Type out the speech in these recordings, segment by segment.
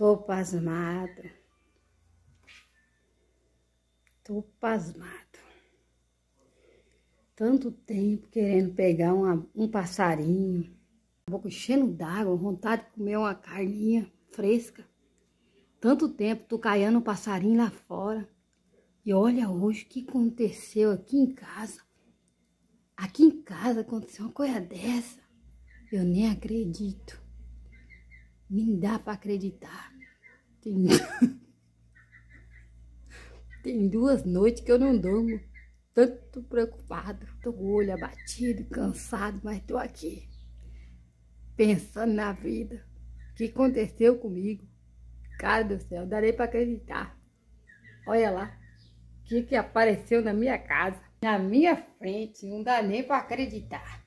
Tô pasmado. Tô pasmado. Tanto tempo querendo pegar uma, um passarinho. Boca enchendo d'água, vontade de comer uma carninha fresca. Tanto tempo tucaiando um passarinho lá fora. E olha hoje o que aconteceu aqui em casa. Aqui em casa aconteceu uma coisa dessa. Eu nem acredito. Nem dá para acreditar. Tem... Tem duas noites que eu não durmo. Tanto preocupado. Tô com o olho abatido, cansado, mas tô aqui. Pensando na vida. O que aconteceu comigo. Cara do céu, darei para acreditar. Olha lá. O que, que apareceu na minha casa. Na minha frente. Não dá nem para acreditar.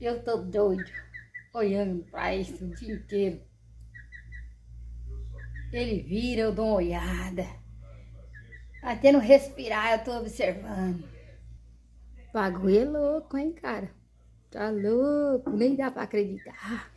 Eu tô doido. Olhando para isso o dia inteiro. Ele vira, eu dou uma olhada. Até no respirar eu tô observando. O bagulho é louco, hein, cara? Tá louco, nem dá pra acreditar.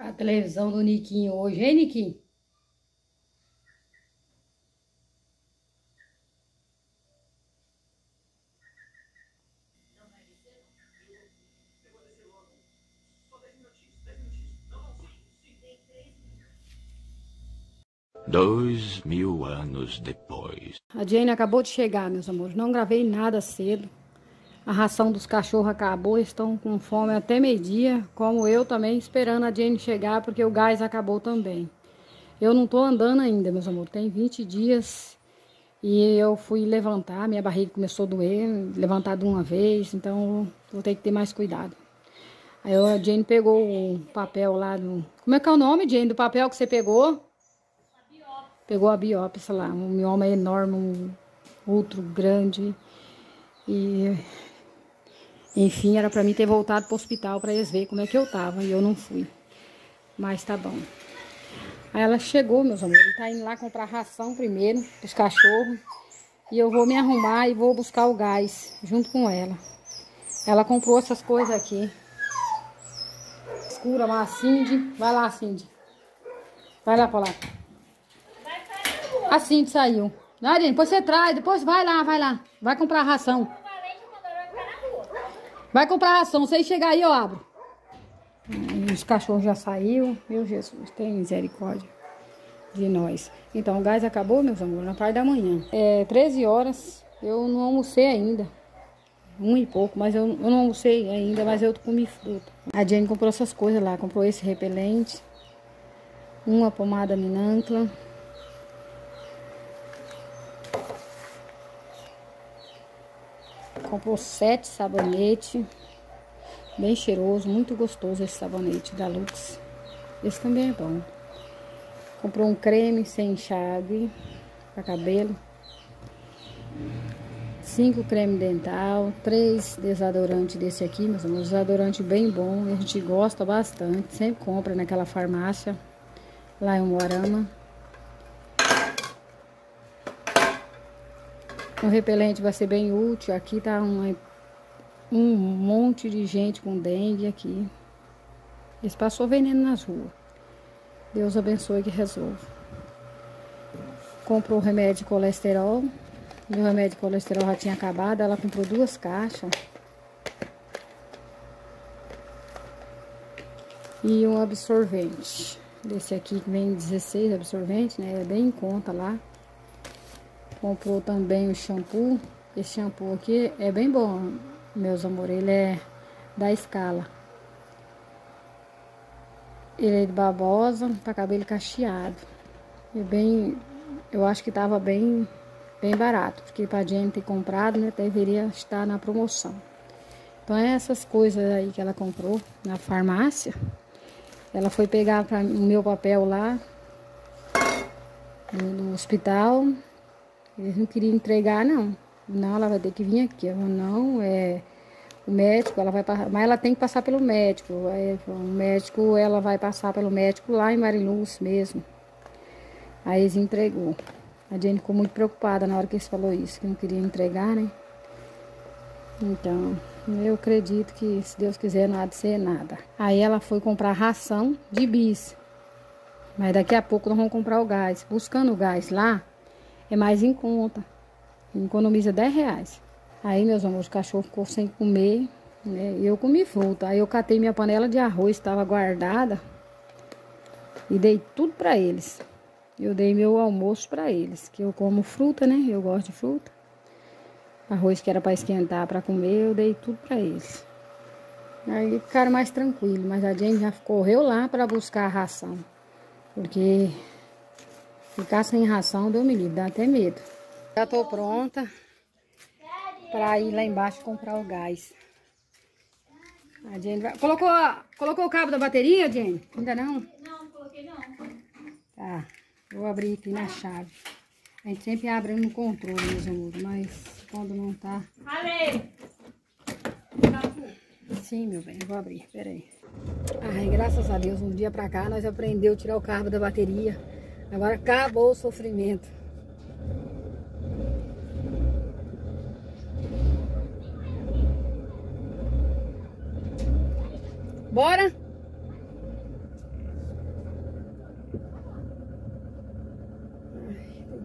A televisão do Niquinho hoje, hein, Niquinho? Dois mil anos depois. A Jane acabou de chegar, meus amores. Não gravei nada cedo. A ração dos cachorros acabou, estão com fome até meio-dia, como eu também, esperando a Jane chegar, porque o gás acabou também. Eu não tô andando ainda, meus amores. Tem 20 dias e eu fui levantar, minha barriga começou a doer, levantar de uma vez, então vou ter que ter mais cuidado. Aí a Jane pegou o papel lá do... Como é que é o nome, Jane, do papel que você pegou? Pegou a biópsia lá, um mioma enorme, um outro grande. E enfim, era para mim ter voltado pro hospital para eles verem como é que eu tava e eu não fui. Mas tá bom. Aí ela chegou, meus amores, tá indo lá comprar ração primeiro dos cachorros. E eu vou me arrumar e vou buscar o gás junto com ela. Ela comprou essas coisas aqui. Escura lá, Cindy. Vai lá, Cindy. Vai lá, lá. A Cindy saiu. Nadine, depois você traz, depois vai lá, vai lá. Vai comprar ração. Vai comprar ração, você chegar aí eu abro. Os cachorros já saiu, meu Jesus, tem misericórdia de nós. Então, o gás acabou, meus amores, na parte da manhã. É 13 horas, eu não almocei ainda. Um e pouco, mas eu, eu não almocei ainda, mas eu comi fruta. A Jane comprou essas coisas lá, comprou esse repelente, uma pomada Minancla, Comprou sete sabonete. Bem cheiroso, muito gostoso esse sabonete da Lux. Esse também é bom. Comprou um creme sem enxágue para cabelo. Cinco creme dental, três desodorantes desse aqui, mas um desodorante bem bom, a gente gosta bastante, sempre compra naquela farmácia lá em Moarama. O repelente vai ser bem útil. Aqui tá uma, um monte de gente com dengue aqui. Eles passou veneno nas ruas. Deus abençoe que resolva. Comprou remédio de colesterol. Meu remédio de colesterol já tinha acabado. Ela comprou duas caixas. E um absorvente. Desse aqui que vem 16 absorventes, né? É bem em conta lá. Comprou também o shampoo. Esse shampoo aqui é bem bom, meus amores. Ele é da escala. Ele é de babosa para cabelo cacheado. E bem, eu acho que tava bem, bem barato, porque pra gente ter comprado, né, deveria estar na promoção. Então é essas coisas aí que ela comprou na farmácia. Ela foi pegar para o meu papel lá no, hospital. Eles não queriam entregar, não. Não, ela vai ter que vir aqui. Ela, não, é o médico, ela vai mas ela tem que passar pelo médico. É, o médico, ela vai passar pelo médico lá em Mariluz mesmo. Aí eles entregou. A Jane ficou muito preocupada na hora que eles falou isso, que não queria entregar, né? Então, eu acredito que se Deus quiser não há de ser nada. Aí ela foi comprar ração de bis. Mas daqui a pouco nós vamos comprar o gás. Buscando o gás lá, é mais em conta. Economiza 10 reais. Aí, meus amores, o cachorro ficou sem comer. Né? E eu comi fruta. Aí eu catei minha panela de arroz, estava guardada. E dei tudo para eles. Eu dei meu almoço para eles. Que eu como fruta, né? Eu gosto de fruta. Arroz que era para esquentar, para comer, eu dei tudo para eles. Aí ficaram mais tranquilos, mas a gente já correu lá para buscar a ração. Porque ficar sem ração deu me livre, dá até medo. Já tô pronta para ir lá embaixo comprar o gás. A Jane vai... Colocou, colocou o cabo da bateria, Jane? Ainda não? Não, coloquei não. Tá, vou abrir aqui na chave. A gente sempre abre no controle, meus amores, mas quando não tá... Sim, meu bem, vou abrir, peraí. Ai, graças a Deus, um dia pra cá nós aprendeu a tirar o carro da bateria. Agora acabou o sofrimento. Bora?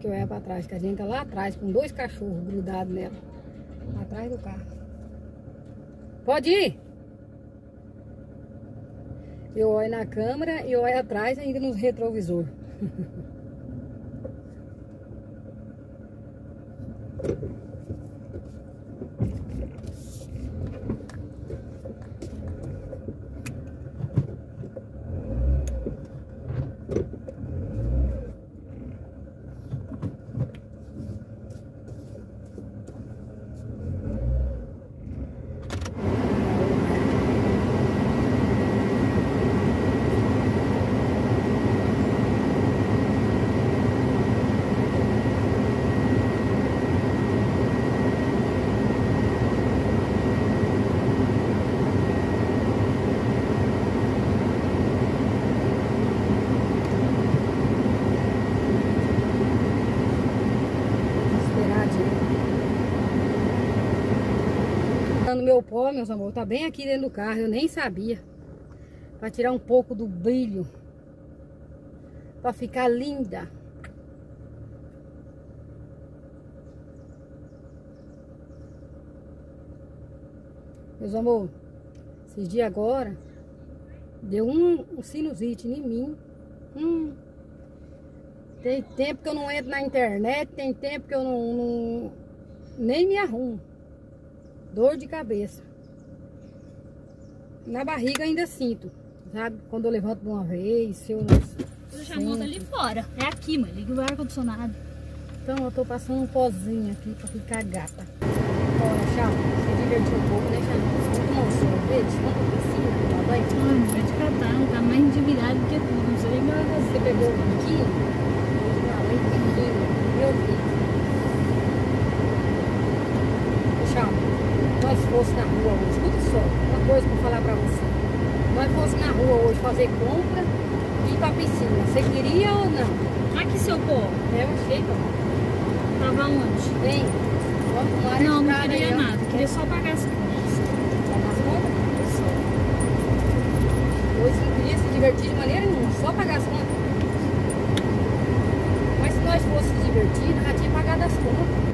que olhar para trás, que a gente tá lá atrás com dois cachorros grudados nela. Atrás do carro. Pode ir? Eu olho na câmera e olho atrás ainda nos retrovisor. Ha, ha, ha. Pó, meus amores, tá bem aqui dentro do carro, eu nem sabia. Pra tirar um pouco do brilho. Pra ficar linda. Meus amor, esses dias agora, deu um, um sinusite em mim. Hum. Tem tempo que eu não entro na internet, tem tempo que eu não, não nem me arrumo. Dor de cabeça. Na barriga ainda sinto, sabe? Quando eu levanto de uma vez, se eu não... Eu já ali fora. É aqui, mãe. Liga o ar-condicionado. Então eu tô passando um pozinho aqui pra ficar gata. Bora, tchau. Se divertir um pouco, deixa eu tomar um sorvete, vamos pra piscina, tá bem? Ai, vai te catar, tá mais endividado que tudo. Não sei nem Você pegou o biquíni? Não, nem biquíni. Meu filho. Tchau nós fosse na rua hoje, escuta só, uma coisa para falar para você. Nós fosse na rua hoje fazer compra e ir pra piscina, você queria ou não? Aqui seu povo. É, eu achei, Tava onde? Vem, vamos Não, não queria aí, nada, ó. queria só pagar as contas. Pagar as contas? Só. Hoje não queria se divertir de maneira nenhuma, só pagar as contas. Mas se nós fosse divertir, já tinha pagado as contas.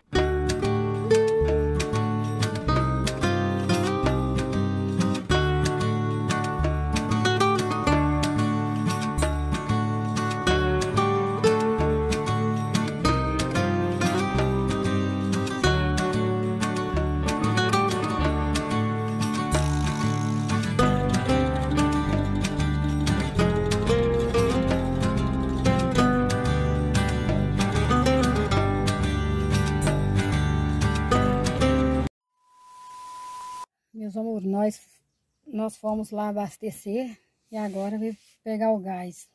Nós fomos lá abastecer e agora veio pegar o gás,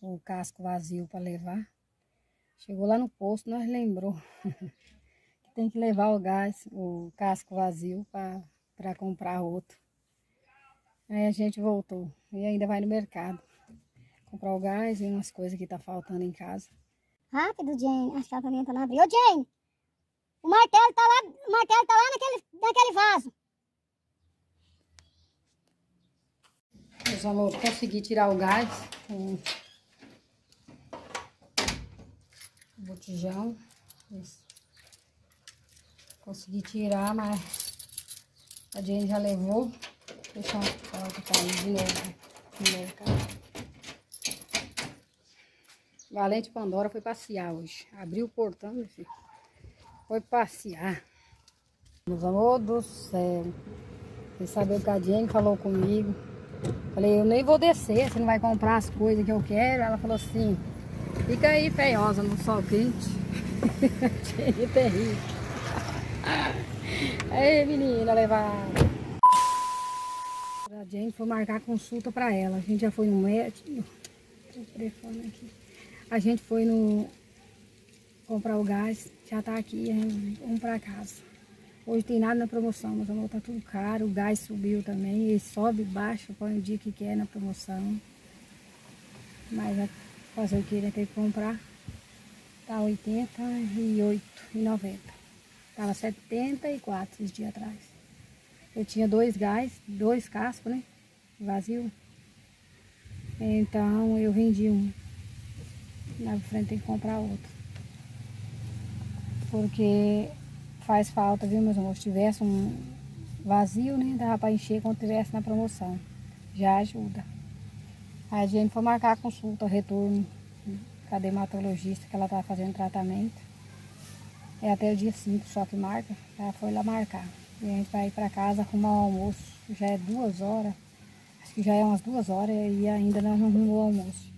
o casco vazio para levar. Chegou lá no posto, nós lembrou que tem que levar o gás, o casco vazio para comprar outro. Aí a gente voltou e ainda vai no mercado comprar o gás e umas coisas que tá faltando em casa. Rápido, Jane. Acho que ela tá tentando abrir. Ô, Jane! O martelo tá lá, o martelo tá lá naquele, naquele vaso. Meus amores, consegui tirar o gás com o botijão. Isso. Consegui tirar, mas a Jane já levou. Deixa a porta cair de novo no mercado. Valente Pandora foi passear hoje. Abriu o portão, meu filho. Foi passear. Meus amor do céu. Você sabe o que a Jenny falou comigo. Falei, eu nem vou descer, você não vai comprar as coisas que eu quero. Ela falou assim, fica aí feiosa no sol quente. Jenny terrível. Aí, menina, levar. A Jenny foi marcar consulta pra ela. A gente já foi no médico. A gente foi no comprar o gás, já tá aqui, vamos pra casa. Hoje tem nada na promoção, mas amor, tá tudo caro, o gás subiu também, ele sobe, baixa, põe o dia que quer na promoção. Mas fazer o que ele tem que comprar. Tá R$ 88,90. Tava 74 esses dias atrás. Eu tinha dois gás, dois cascos, né? Vazio. Então eu vendi um na frente tem que comprar outro. Porque faz falta, viu, meus amores? Se tivesse um vazio, né? Dava pra encher quando tivesse na promoção. Já ajuda. A gente foi marcar a consulta, retorno com a dermatologista que ela tá fazendo tratamento. É até o dia 5 só que marca. Ela foi lá marcar. E a gente vai pra casa arrumar o almoço. Já é duas horas. Acho que já é umas duas horas e ainda não arrumou o almoço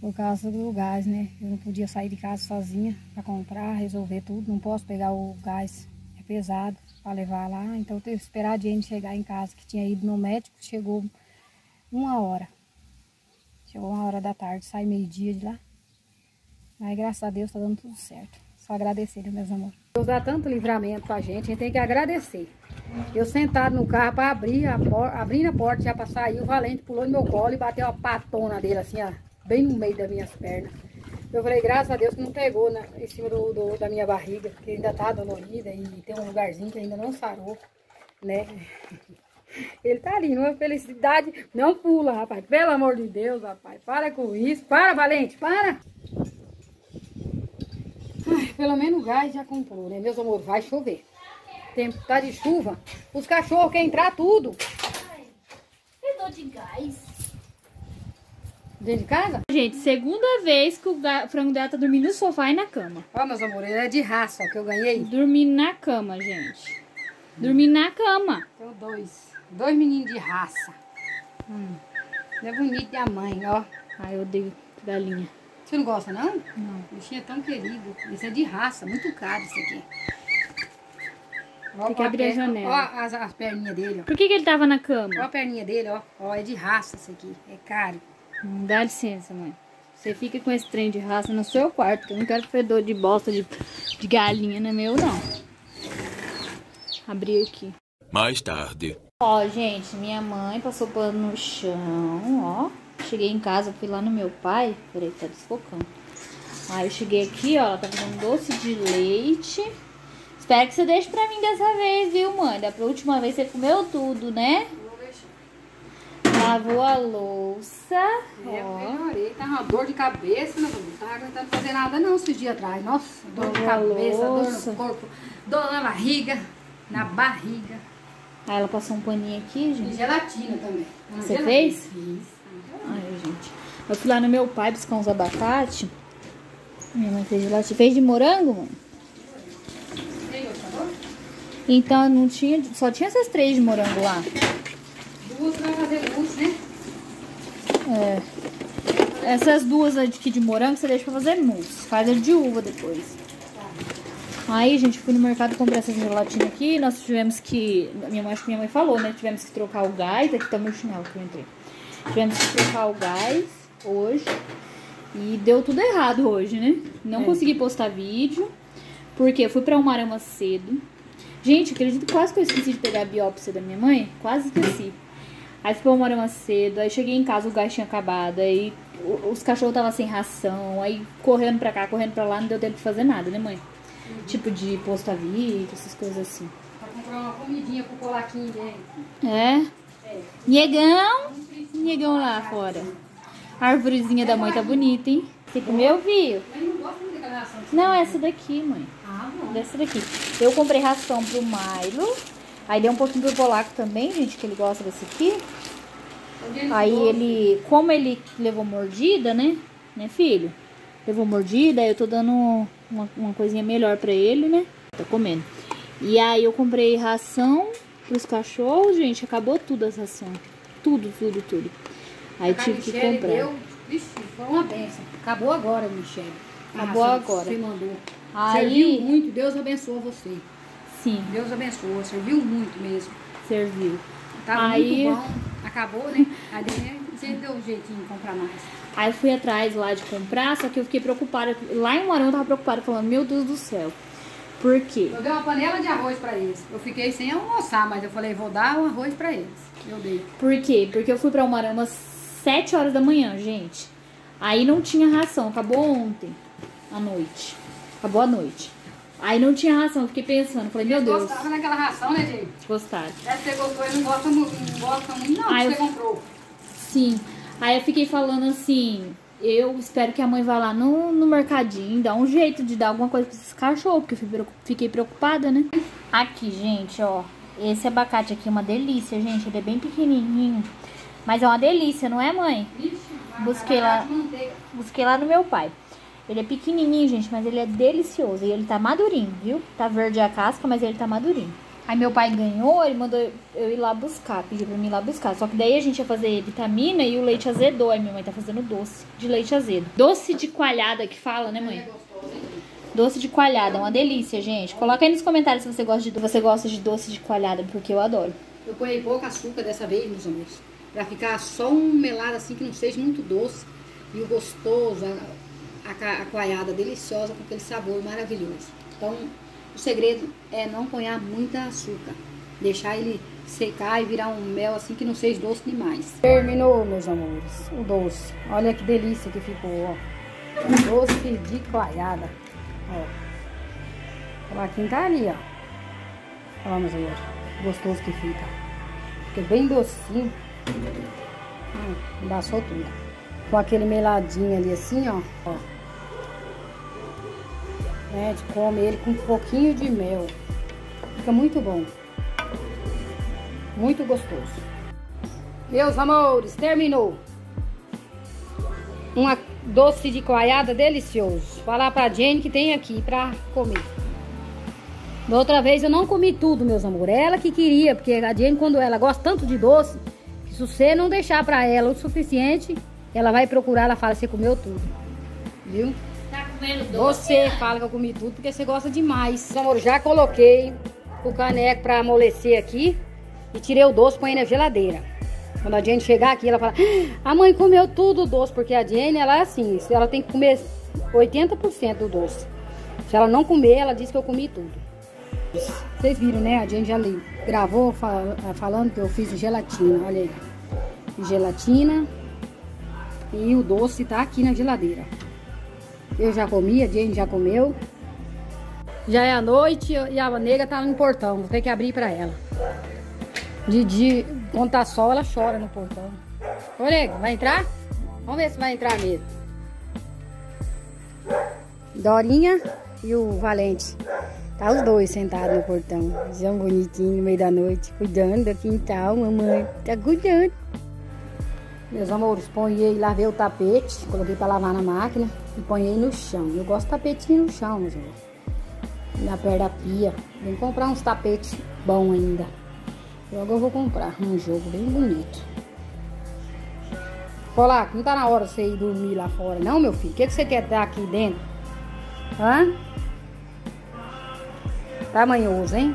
por causa do gás, né? Eu não podia sair de casa sozinha para comprar, resolver tudo. Não posso pegar o gás, é pesado para levar lá. Então eu tenho que esperar a Jane chegar em casa, que tinha ido no médico, chegou uma hora. Chegou uma hora da tarde, sai meio-dia de lá. Mas graças a Deus tá dando tudo certo. Só agradecer, né, meus amores. Deus dá tanto livramento pra gente, a gente tem que agradecer. Eu sentado no carro para abrir a porta, abrindo a porta já para sair, o Valente pulou no meu colo e bateu a patona dele assim, ó bem no meio das minhas pernas. Eu falei, graças a Deus que não pegou na, em cima do, do, da minha barriga, que ainda tá dolorida e tem um lugarzinho que ainda não sarou, né? Ele tá ali, numa felicidade. Não pula, rapaz. Pelo amor de Deus, rapaz. Para com isso. Para, Valente, para. Ai, pelo menos o gás já comprou, né? Meus amores, vai chover. Tempo tá de chuva. Os cachorros querem entrar tudo. Eu dou de gás. Dentro de casa? Gente, segunda vez que o frango dela tá dormindo no sofá e na cama. Ó, meus amores, ele é de raça, que eu ganhei. Dormindo na cama, gente. Dormindo na cama. Tenho dois. Dois meninos de raça. Hum. É bonito a mãe, ó. Ai, eu odeio galinha. Você não gosta, não? Não. O bichinho é tão querido. Esse é de raça, muito caro esse aqui. Ó, Tem que abrir a, a janela. Ó as, as perninhas dele, ó. Por que, que ele tava na cama? Ó a perninha dele, ó. Ó, é de raça esse aqui. É caro. Dá licença, mãe. Você fica com esse trem de raça no seu quarto. Eu não quero fedor de bosta de, de galinha, não é meu, não. Abri aqui. Mais tarde. Ó, gente, minha mãe passou pano no chão, ó. Cheguei em casa, fui lá no meu pai. Peraí, tá desfocando. Aí eu cheguei aqui, ó, ela tá fazendo doce de leite. Espero que você deixe pra mim dessa vez, viu, mãe? Da última vez você comeu tudo, né? Lavou a louça. É, ó. melhorei. Uma dor de cabeça, não, não tá aguentando fazer nada não esses dias atrás. Nossa, dor Lavou de cabeça, dor no corpo, dor na barriga, na barriga. Aí ela passou um paninho aqui, gente. E gelatina também. Você gelatina. fez? Fiz. Ai, gente. Eu fui lá no meu pai buscar uns abacate. Minha mãe fez gelatina. Fez de morango, mãe? Então não tinha, só tinha essas três de morango lá duas vai fazer mousse, né? É. Essas duas aqui de morango você deixa pra fazer mousse. Faz a de uva depois. Aí, gente, fui no mercado comprar essa gelatina aqui. Nós tivemos que. Minha mãe, acho que minha mãe falou, né? Tivemos que trocar o gás. Aqui tá meu chinelo que eu entrei. Tivemos que trocar o gás hoje. E deu tudo errado hoje, né? Não É. consegui postar vídeo. Porque eu fui pra Umarama cedo. Gente, acredito que quase que eu esqueci de pegar a biópsia da minha mãe. Quase esqueci. Aí fui pra Umarama cedo. Aí cheguei em casa, o gás tinha acabado. Aí os cachorros estavam sem ração. Aí correndo pra cá, correndo pra lá. Não deu tempo de fazer nada, né, mãe? Tipo de postar vídeo, essas coisas assim. Pra comprar uma comidinha pro colaquinho dele. É? Negão? Negão lá fora. A arvorezinha da mãe tá bonita, hein? Você comeu, viu? Mas não gosta muito daquela ração. Não, essa daqui, mãe. Ah, bom. Dessa daqui. Eu comprei ração pro Milo. Aí dei um pouquinho pro Polaco também, gente, que ele gosta desse aqui. Aí ele, como ele levou mordida, né? Né, filho? Levou mordida, aí eu tô dando uma, uma coisinha melhor pra ele, né? Tá comendo. E aí eu comprei ração pros cachorros, gente. Acabou tudo as rações. Tudo, tudo, tudo. Aí A tive que comprar. Deu, vixe, foi uma benção. Acabou agora, Michele. A Acabou ração que agora. Você mandou. Aí- Serviu muito, Deus abençoe você. Sim, Deus abençoe, serviu muito mesmo. serviu. Tava Aí- muito bom. Acabou, né? Aí você deu um jeitinho de comprar mais. Aí eu fui atrás lá de comprar, só que eu fiquei preocupada. Lá em Marão eu tava preocupada, falando, meu Deus do céu. Por quê? Eu dei uma panela de arroz pra eles. Eu fiquei sem almoçar, mas eu falei, vou dar o arroz pra eles. Eu dei. Por quê? Porque eu fui pra Umarama às 7 horas da manhã, gente. Aí não tinha ração, acabou ontem à noite. Acabou à noite. Aí não tinha ração, eu fiquei pensando, falei, meu Deus, gostavam daquela ração, né, gente? gostaram. Deve ter gostou, eles não gostam muito, não gostam muito, não, Ah, que eu- você comprou. Sim. Aí eu fiquei falando assim, eu espero que a mãe vá lá no, no mercadinho, dar um jeito de dar alguma coisa pra esses cachorros, porque eu fiquei preocupada, né? Aqui, gente, ó. Esse abacate aqui é uma delícia, gente. Ele é bem pequenininho. Mas é uma delícia, não é, mãe? Vixe, Busquei lá. Busquei lá no meu pai. Ele é pequenininho, gente, mas ele é delicioso. E ele tá madurinho, viu? Tá verde a casca, mas ele tá madurinho. Aí meu pai ganhou, ele mandou eu ir lá buscar, pediu pra mim ir lá buscar. Só que daí a gente ia fazer vitamina e o leite azedou. Aí minha mãe tá fazendo doce de leite azedo. Doce de coalhada que fala, né, mãe? Doce de coalhada, é uma delícia, gente. Coloca aí nos comentários se você gosta de, você gosta de doce de coalhada, porque eu adoro. Eu ponhei pouco açúcar dessa vez, meus amigos. Pra ficar só um melado assim que não seja muito doce. E o gostoso, a, a, coalhada deliciosa com aquele sabor maravilhoso. Então, o segredo é não ponhar muita açúcar. Deixar ele secar e virar um mel assim que não seja doce demais. Terminou, meus amores, o doce. Olha que delícia que ficou, ó. Doce de coalhada. Ó. O laquinho tá ali, ó. Meus amores, gostoso que fica. Fica bem docinho. Hum, embaçou tudo. Com aquele meladinho ali assim, ó. ó. Né, gente come ele com um pouquinho de mel. Fica muito bom. Muito gostoso. Meus amores, terminou. Uma doce de coalhada delicioso. Falar pra Jenny que tem aqui pra comer. Da outra vez eu não comi tudo, meus amores. Ela que queria, porque a Jenny, quando ela gosta tanto de doce, que se você não deixar pra ela o suficiente, ela vai procurar, ela fala, você comeu tudo. Viu? Comendo Você fala que eu comi tudo porque você gosta demais. Amores, já coloquei o caneco pra amolecer aqui e tirei o doce, põe na geladeira. Quando a Jenny chegar aqui, ela fala, "Ah, a mãe comeu tudo o doce, porque a Jenny, ela é assim, ela tem que comer 80% do doce. Se ela não comer, ela diz que eu comi tudo. Vocês viram, né? A gente já gravou fal- falando que eu fiz gelatina. Olha aí. Gelatina. E o doce tá aqui na geladeira. Eu já comi, a Jane já comeu. Já é a noite e a nega tá no portão. Vou ter que abrir pra ela. De dia, quando tá sol, ela chora no portão. Ô, nega, vai entrar? Vamos ver se vai entrar mesmo. Dorinha e o Valente. Tá os dois sentados no portão. São bonitinhos no meio da noite, cuidando do quintal, mamãe. Tá cuidando. Meus amores, ponhei, lavei o tapete, coloquei pra lavar na máquina e ponhei no chão. Eu gosto de tapetinho no chão, meus amores. Na perto da pia. Vem comprar uns tapetes bons ainda. Logo eu vou comprar um jogo bem bonito. Colaco, não tá na hora você ir dormir lá fora, não, meu filho? O que, que você quer estar aqui dentro? Hã? Tá manhoso, hein?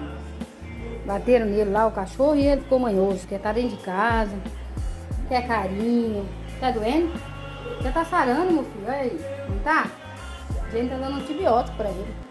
Bateram nele lá, o cachorro, e ele ficou manhoso, quer tá dentro de casa, quer carinho. Tá doendo? Já tá sarando, meu filho, aí, não tá? A gente tá dando antibiótico pra ele.